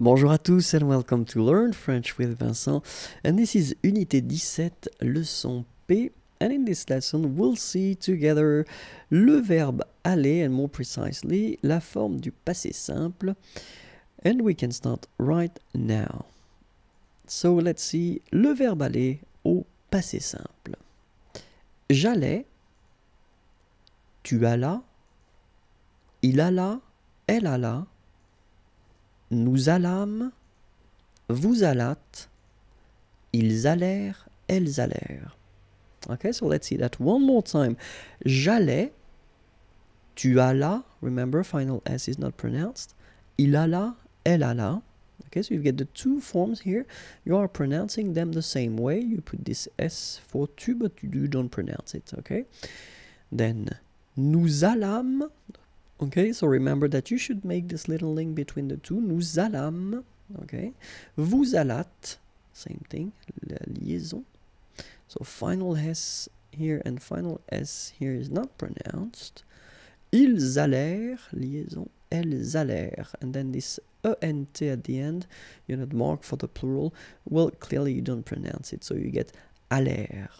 Bonjour à tous and welcome to Learn French with Vincent. And this is Unité 17, leçon P. And in this lesson, we'll see together le verbe aller and more precisely la forme du passé simple. And we can start right now. So let's see le verbe aller au passé simple. J'allais, tu allas, il alla, elle alla, nous allâmes, vous allâtes, ils allèrent, elles allèrent. Okay, so let's see that one more time. J'allais, tu allas, remember final S is not pronounced. Il alla, elle alla. Okay, so you get the two forms here. You are pronouncing them the same way. You put this S for tu, but you don't pronounce it. Okay? Then nous allâmes. Okay, so remember that you should make this little link between the two. Nous allâmes. Okay. Vous. Same thing. La liaison. So final S here and final S here is not pronounced. Ils allèrent, liaison, elles allèrent. And then this ENT at the end, you know, mark for the plural, well, clearly you don't pronounce it, so you get allèrent.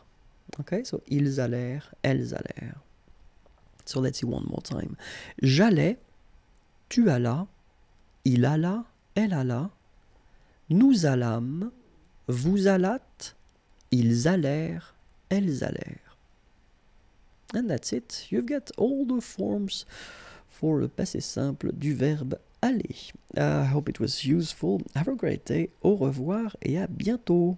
Okay, so ils allèrent, elles allèrent. So let's see one more time. J'allais, tu allas, il alla, elle alla, nous allâmes, vous allâtes, ils allèrent, elles allèrent. And that's it. You've got all the forms for le passé simple du verbe aller. I hope it was useful. Have a great day. Au revoir et à bientôt.